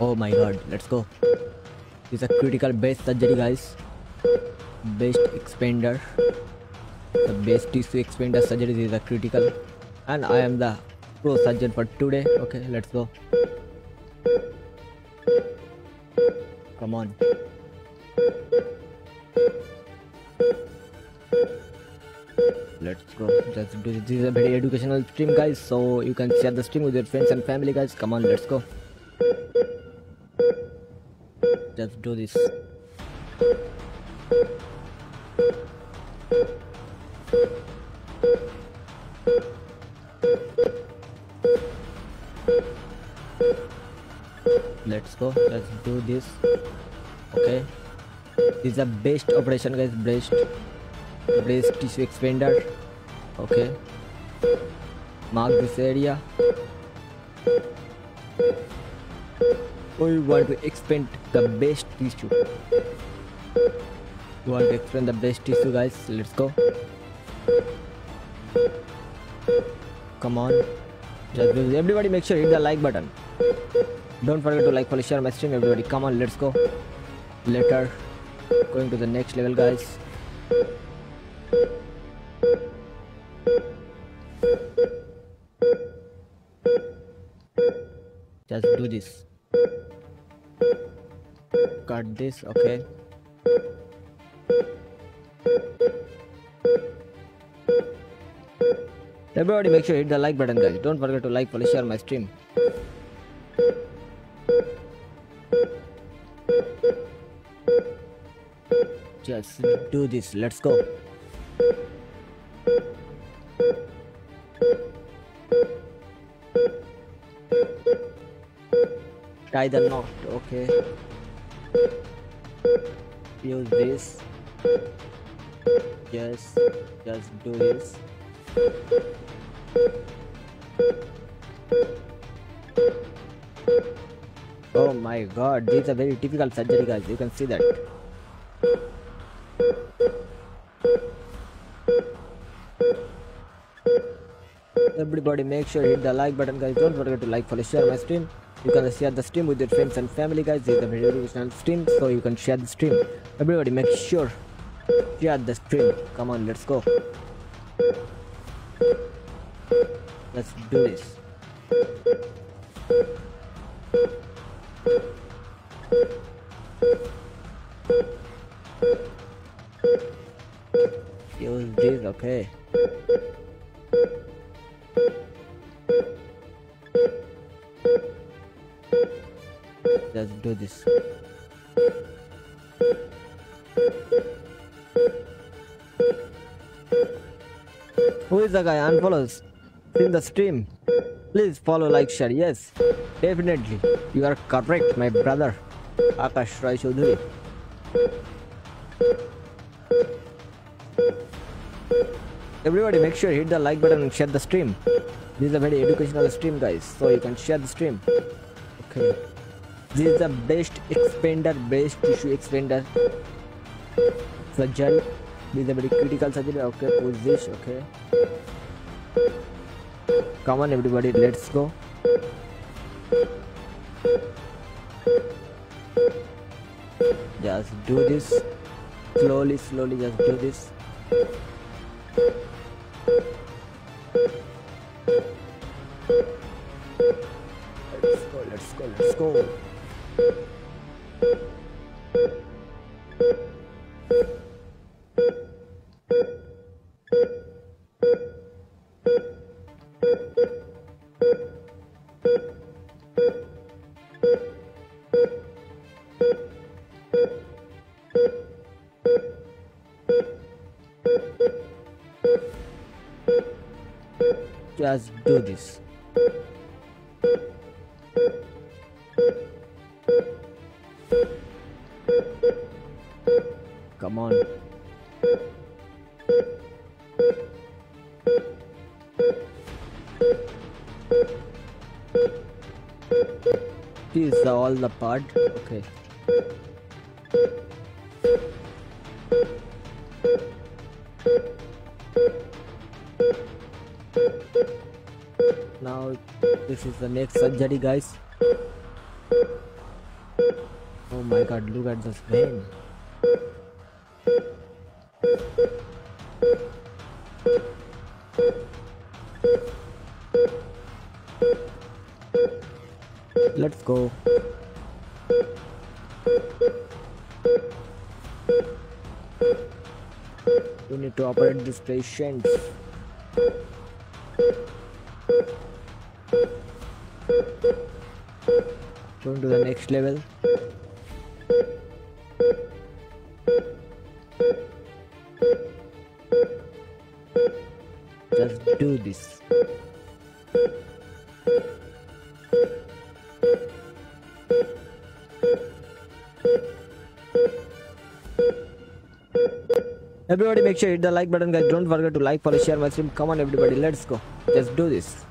Oh my god, let's go. This is a critical base surgery, guys. Best expander. The best tissue expander surgery is a critical. And I am the pro surgeon for today. Okay, let's go. Come on. Let's go. Do this is a very educational stream, guys. So you can share the stream with your friends and family, guys. Come on, let's go. Just do this. Let's go. Let's do this. Okay. This is the best operation, guys. Best breast tissue expander. Okay. Mark this area. We want to expand the breast tissue. We want to expand the breast tissue, guys. Let's go. Come on. Just. Everybody make sure hit the like button. Don't forget to like, follow, share my stream. Everybody, come on, let's go. Later, going to the next level, guys. Just do this. Cut this, okay. Everybody make sure hit the like button guys. Don't forget to like, follow, share my stream. Just do this. Let's go. Tie the knot. Okay. Use this. Yes. Just do this. Oh my god, this is a very difficult surgery guys, you can see that. Everybody make sure hit the like button guys, don't forget to like, follow, share my stream. You can share the stream with your friends and family guys, this is a very educational stream, so you can share the stream. Everybody make sure share the stream. Come on, let's go. Let's do this. Use this, okay. Let's do this. Who is the guy? Unfollows. In the stream. Please follow, like, share. Yes, definitely. You are correct, my brother. Akash Rai. Everybody make sure hit the like button and share the stream. This is a very educational stream guys, so you can share the stream. Okay. This is the best expander, best tissue expander surgery. This is a very critical surgery. Okay, pose this. Okay. Come on, everybody, let's go. Just do this slowly, slowly. Just do this. Let's go, let's go, let's go. Just do this. Come on. This is all the part. Okay. Now this is the next surgery guys. Oh my god, look at this vein. Go. We need to operate these patients. Going to the next level. Just do this. Everybody make sure you hit the like button guys. Don't forget to like, follow, share my stream. Come on everybody, let's go. Let's do this.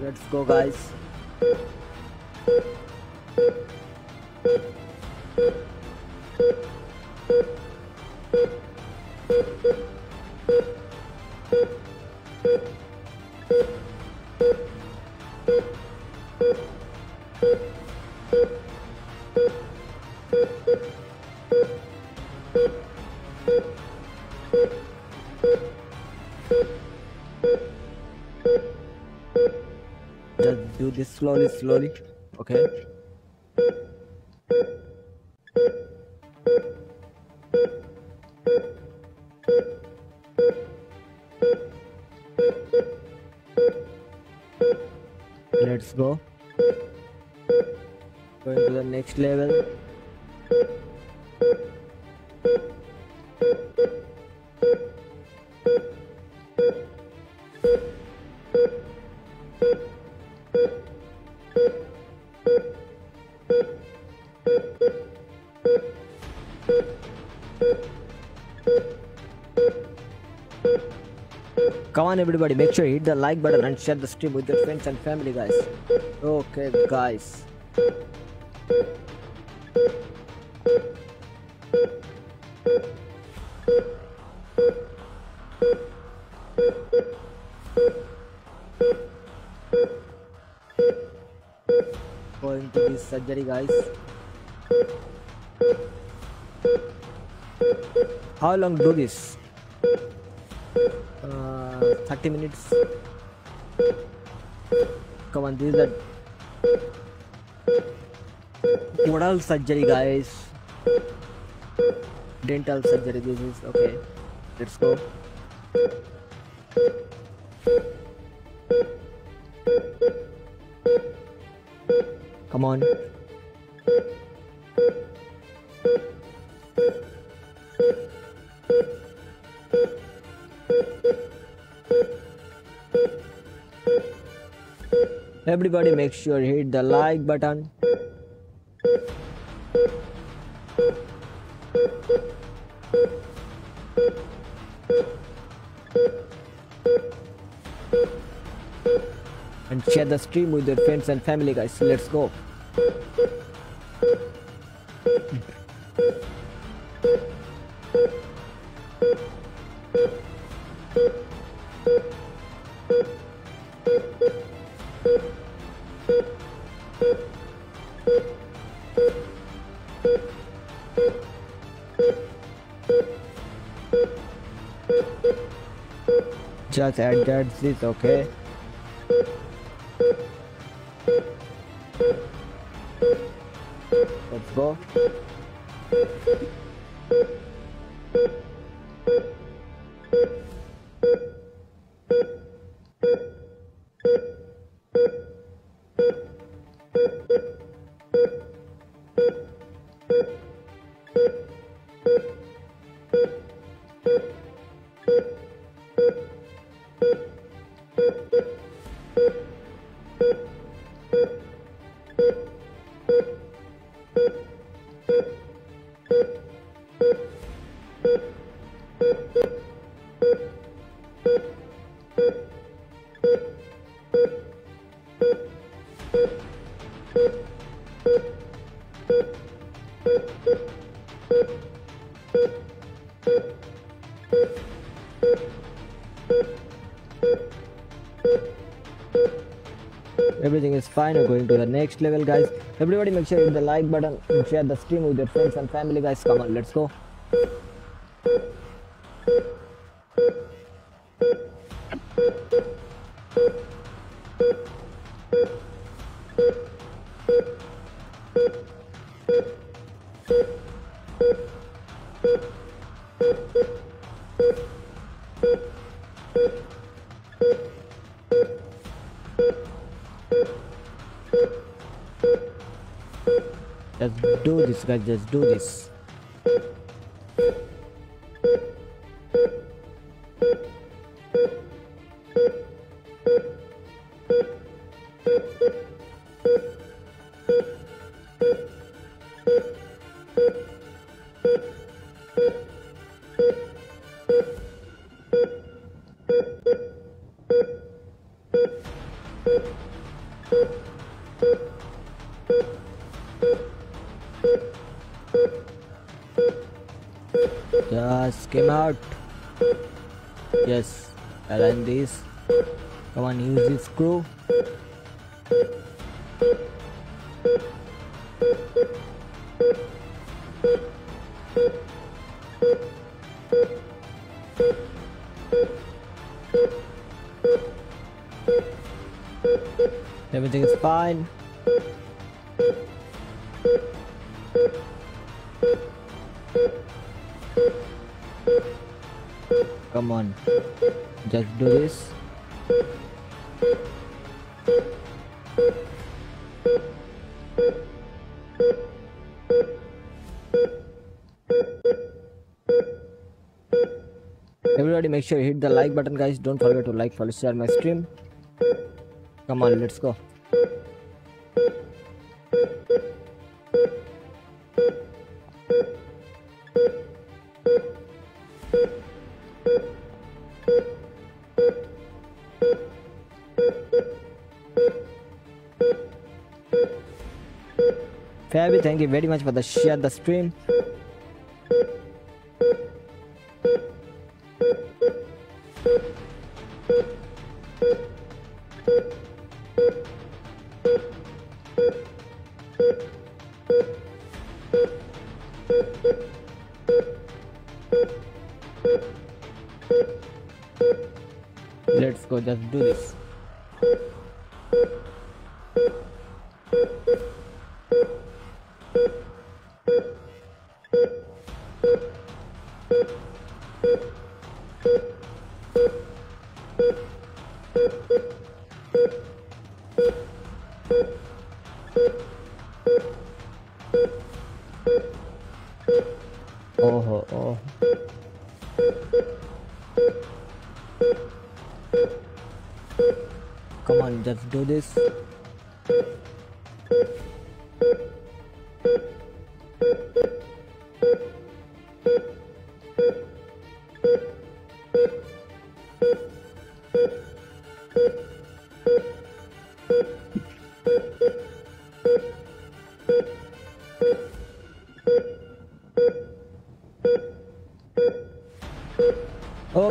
Let's go guys. Just slowly, slowly. Okay. Let's go. Going to the next level. On, everybody, make sure you hit the like button and share the stream with your friends and family, guys. Okay, guys. Going to this surgery, guys. How long do this? Uh, 30 minutes. Come on this is the oral surgery guys. Dental surgery this is okay. Let's go. Come on Everybody make sure hit the like button. And share the stream with your friends and family guys. Let's go. Just adjust this, okay? Let's go. Everything is fine. We're going to the next level guys. Everybody make sure you hit the like button share the stream with your friends and family guys. Come on let's go guys. Just do this. Out. Yes, align this. Come on, use this screw. Everything is fine. Come on, just do this. Everybody make sure you hit the like button guys. Don't forget to like, follow, share my stream. Come on, let's go. Fabi, thank you very much for the share the stream. Let's go, just do this. Come on, just do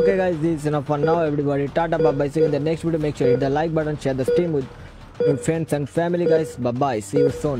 Okay guys, this is enough for now. Everybody, tata bye bye. See you in the next video. Make sure you hit the like button, share the stream with your friends and family guys. Bye bye. See you soon.